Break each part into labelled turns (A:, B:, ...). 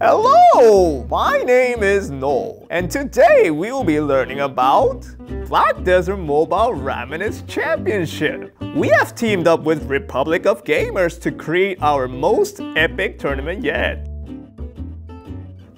A: Hello, my name is Noel, and today we will be learning about Black Desert Mobile Ramoness Championship. We have teamed up with Republic of Gamers to create our most epic tournament yet.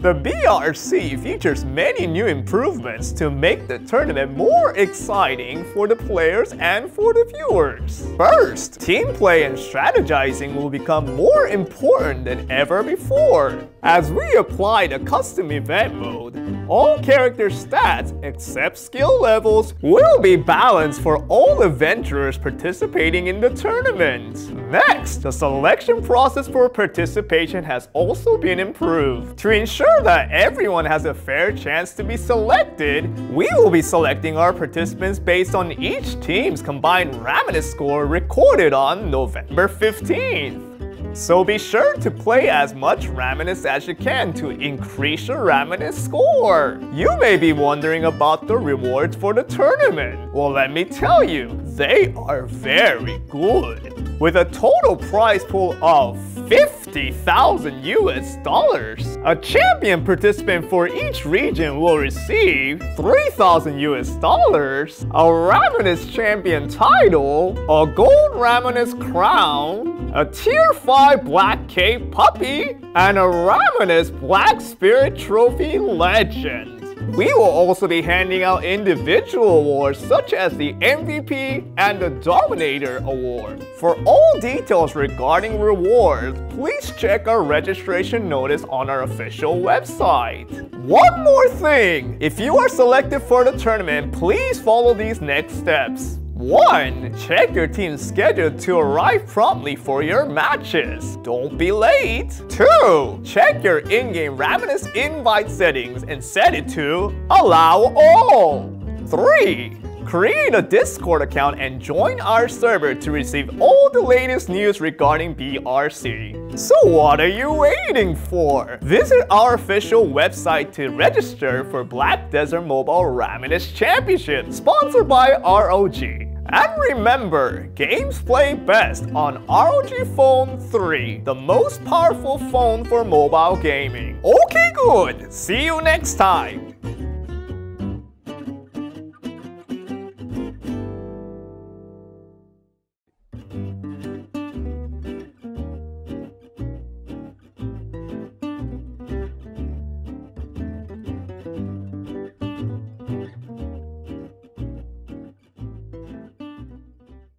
A: The BRC features many new improvements to make the tournament more exciting for the players and for the viewers. First, team play and strategizing will become more important than ever before. As we apply the custom event mode, all character stats except skill levels will be balanced for all adventurers participating in the tournament. Next, the selection process for participation has also been improved. To ensure that everyone has a fair chance to be selected, we will be selecting our participants based on each team's combined Ramoness score recorded on November 15th. So be sure to play as much Ramoness as you can to increase your Ramoness score. You may be wondering about the rewards for the tournament. Well, let me tell you, they are very good. With a total prize pool of 50,000 US dollars. A champion participant for each region will receive 3,000 US dollars, a Ramoness champion title, a gold Ramoness crown, a tier 5 black cape puppy, and a Ramoness black spirit trophy legend. We will also be handing out individual awards such as the MVP and the Dominator Award. For all details regarding rewards, please check our registration notice on our official website. One more thing! If you are selected for the tournament, please follow these next steps. 1. Check your team's schedule to arrive promptly for your matches. Don't be late. 2. Check your in-game Ramoness invite settings and set it to Allow All. 3. Create a Discord account and join our server to receive all the latest news regarding BRC. So what are you waiting for? Visit our official website to register for Black Desert Mobile Ramoness Championship, sponsored by ROG. And remember, games play best on ROG Phone 3, the most powerful phone for mobile gaming. Okay good, see you next time.